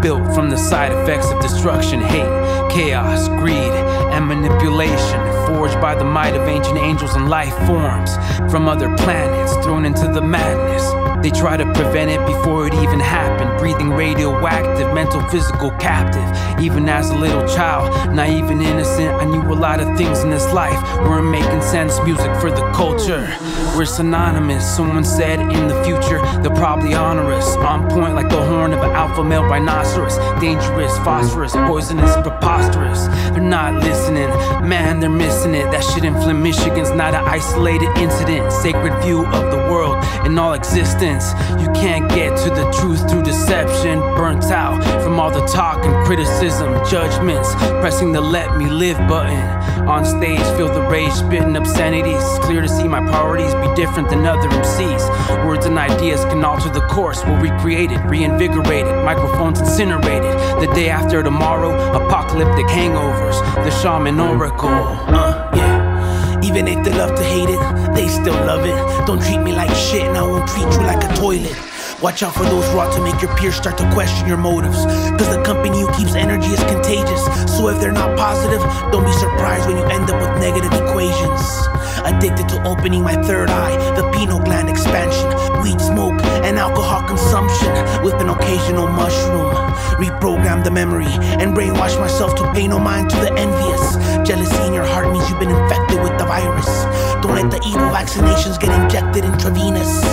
Built from the side effects of destruction, hate, chaos, greed, and manipulation. Forged by the might of ancient angels and life forms from other planets, thrown into the madness. They try to prevent it before it even happened. Breathing radioactive, mental, physical captive. Even as a little child, naive and innocent, I knew a lot of things in this life weren't making sense. Music for the culture. We're synonymous. Someone said in the future they'll probably honor us. On point like the horn of an alpha male rhinoceros. Dangerous, phosphorus, poisonous, preposterous. They're not listening, man, they're missing it. That shit in Flint, Michigan's not an isolated incident. Sacred view of the world and all existence. You can't get to the truth through deception. Burnt out from all the talk and criticism, judgments, pressing the let me live button. On stage, feel the rage, spitting obscenities. It's clear to see my priorities be different than other MCs. Words and ideas can alter the course. We'll recreate it, reinvigorated. Microphones incinerated. The day after tomorrow, apocalyptic hangovers. The shaman oracle. Uh, yeah. Even if they love to hate it, they still love it. Don't treat me like shit, and I won't treat you like a toilet. Watch out for those raw to make your peers start to question your motives. Cause the company you keep's energy is contagious. So if they're not positive, don't be surprised when you end up with negative equations. Addicted to opening my third eye, the pineal gland expansion, weed smoke, and alcohol consumption with an occasional mushroom. Reprogram the memory and brainwash myself to pay no mind to the envious. Jealousy in your heart means you've been infected with the virus. Don't let the evil vaccinations get injected intravenous.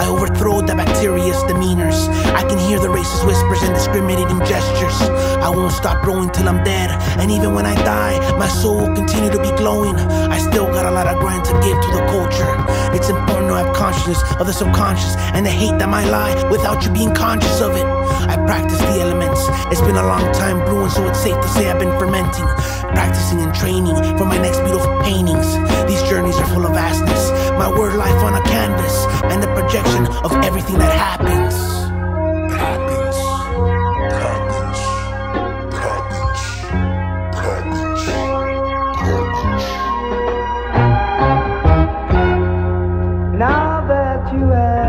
I overthrow the bacteria's demeanors. I can hear the racist whispers and discriminating gestures. I won't stop growing till I'm dead. And even when I die, my soul will continue to be glowing. I still got a lot of grind to give to the culture. It's important to have consciousness of the subconscious and the hate that might lie without you being conscious of it. I practice the elements. It's been a long time brewing, so it's safe to say I've been fermenting. Practicing and training for my next beautiful paintings. These journeys are full of vastness. My word life on a projection of everything that happens. Happens. Happens. Happens. Happens. Happens. Now that you have